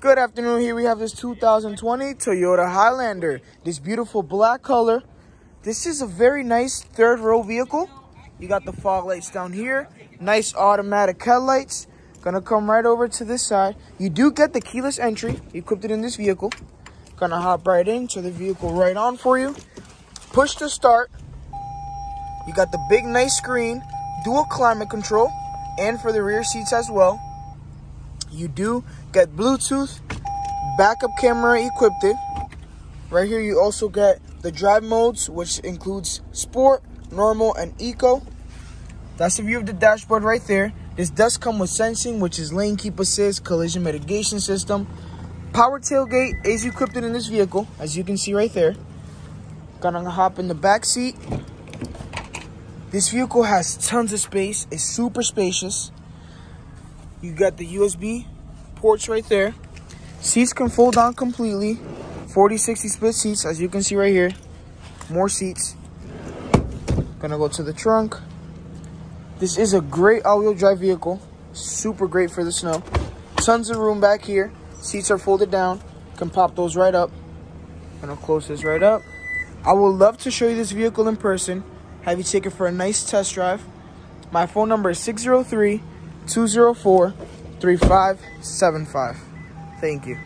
Good afternoon. Here we have this 2020 Toyota Highlander. This beautiful black color. This is a very nice third row vehicle. You got the fog lights down here. Nice automatic headlights. Gonna come right over to this side. You do get the keyless entry equipped it in this vehicle. Gonna hop right in, so the vehicle right on for you. Push to start. You got the big nice screen, dual climate control, and for the rear seats as well. You do get Bluetooth, backup camera equipped it. Right here you also get the drive modes, which includes sport, normal, and eco. That's the view of the dashboard right there. This does come with sensing, which is lane keep assist, collision mitigation system. Power tailgate is equipped in this vehicle, as you can see right there. Gonna hop in the back seat. This vehicle has tons of space. It's super spacious. You got the USB ports right there. Seats can fold down completely. 40-60 split seats, as you can see right here. More seats. Gonna go to the trunk. This is a great all-wheel drive vehicle. Super great for the snow. Tons of room back here. Seats are folded down. Can pop those right up. Gonna close this right up. I would love to show you this vehicle in person. Have you take it for a nice test drive. My phone number is 603 204 3575. Thank you.